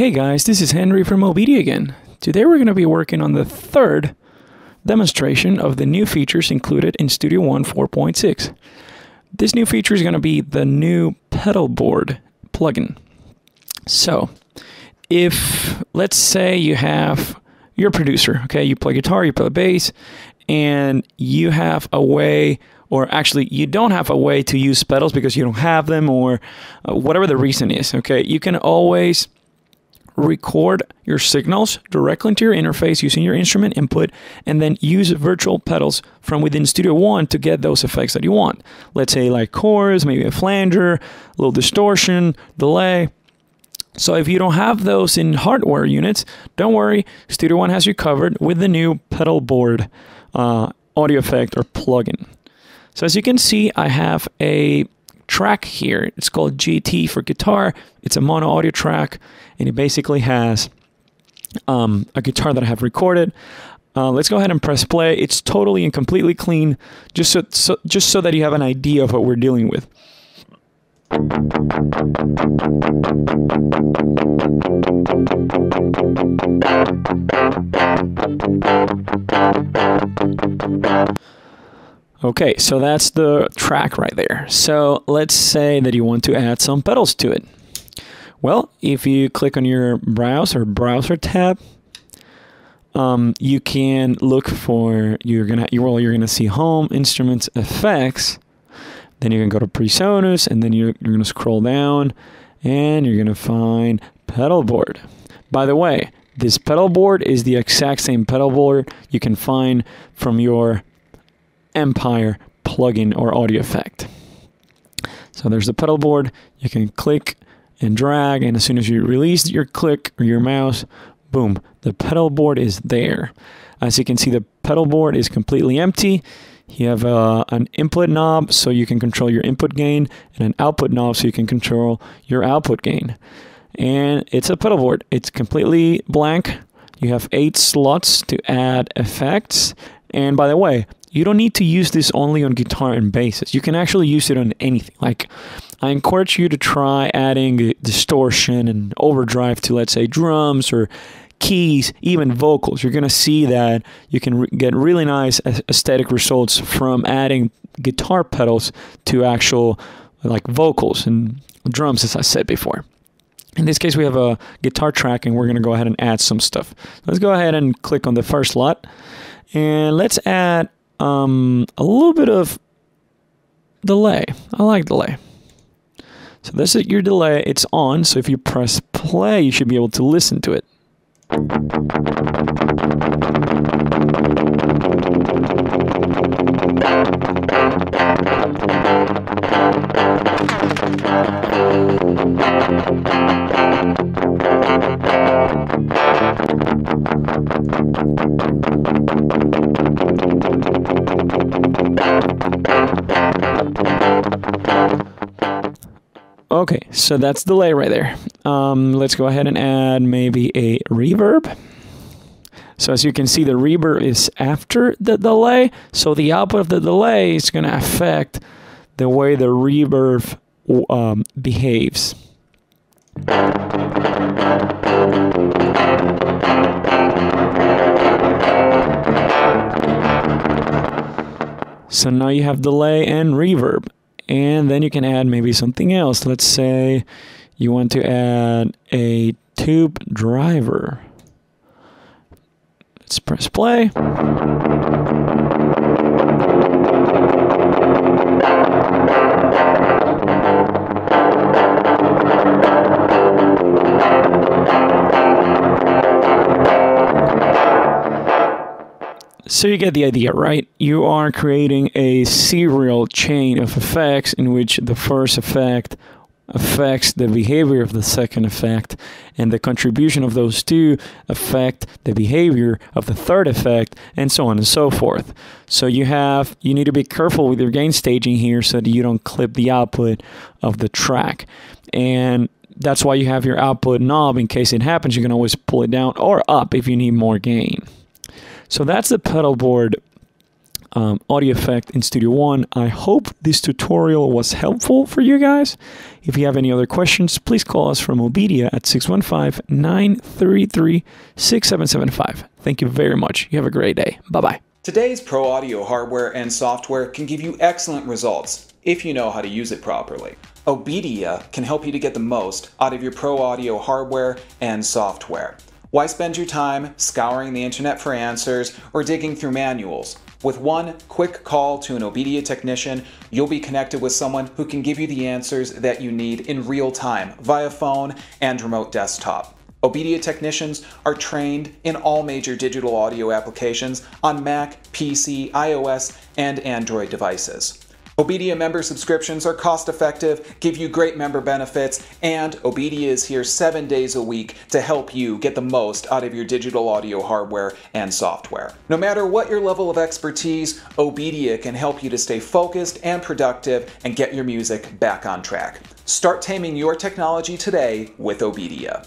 Hey guys, this is Henry from Obedia again. Today we're going to be working on the third demonstration of the new features included in Studio One 4.6. This new feature is going to be the new pedal board plugin. So, if let's say you have you're producer, okay, you play guitar, you play bass, and you have a way or actually you don't have a way to use pedals because you don't have them or uh, whatever the reason is okay you can always record your signals directly into your interface using your instrument input and then use virtual pedals from within Studio One to get those effects that you want. Let's say like chorus, maybe a flanger, a little distortion, delay. So if you don't have those in hardware units, don't worry, Studio One has you covered with the new pedal board uh, audio effect or plugin. So as you can see, I have a track here. It's called GT for guitar. It's a mono audio track, and it basically has um, a guitar that I have recorded. Uh, let's go ahead and press play. It's totally and completely clean, just so, so just so that you have an idea of what we're dealing with. Okay, so that's the track right there. So let's say that you want to add some pedals to it. Well, if you click on your browser browser tab, um, you can look for you're gonna you well you're gonna see home instruments effects. Then you can go to PreSonus, and then you're, you're gonna scroll down, and you're gonna find pedal board. By the way, this pedal board is the exact same pedal board you can find from your Ampire plugin or audio effect. So there's the pedal board. You can click and drag, and as soon as you release your click or your mouse, boom, the pedal board is there. As you can see, the pedal board is completely empty. You have uh, an input knob so you can control your input gain, and an output knob so you can control your output gain. And it's a pedal board. It's completely blank. You have eight slots to add effects. And by the way, you don't need to use this only on guitar and basses. You can actually use it on anything. Like, I encourage you to try adding distortion and overdrive to, let's say, drums or keys, even vocals. You're going to see that you can re get really nice aesthetic results from adding guitar pedals to actual, like, vocals and drums, as I said before. In this case, we have a guitar track, and we're going to go ahead and add some stuff. Let's go ahead and click on the first slot. And let's add um, a little bit of delay. I like delay. So this is your delay. It's on, so if you press play, you should be able to listen to it. Okay, so that's delay right there. Um, let's go ahead and add maybe a reverb. So as you can see, the reverb is after the delay. So the output of the delay is going to affect the way the reverb um, behaves. So now you have delay and reverb. And then you can add maybe something else. Let's say you want to add a tube driver. Let's press play. So you get the idea, right? You are creating a serial chain of effects in which the first effect affects the behavior of the second effect, and the contribution of those two affect the behavior of the third effect, and so on and so forth. So you have you need to be careful with your gain staging here so that you don't clip the output of the track. And that's why you have your output knob in case it happens, you can always pull it down or up if you need more gain. So that's the pedal board um, audio effect in Studio One. I hope this tutorial was helpful for you guys. If you have any other questions, please call us from Obedia at 615 933 6775. Thank you very much. You have a great day. Bye bye. Today's pro audio hardware and software can give you excellent results if you know how to use it properly. Obedia can help you to get the most out of your pro audio hardware and software. Why spend your time scouring the internet for answers or digging through manuals? With one quick call to an Obedia technician, you'll be connected with someone who can give you the answers that you need in real time via phone and remote desktop. Obedia technicians are trained in all major digital audio applications on Mac, PC, iOS, and Android devices. Obedia member subscriptions are cost effective, give you great member benefits, and Obedia is here seven days a week to help you get the most out of your digital audio hardware and software. No matter what your level of expertise, Obedia can help you to stay focused and productive and get your music back on track. Start taming your technology today with Obedia.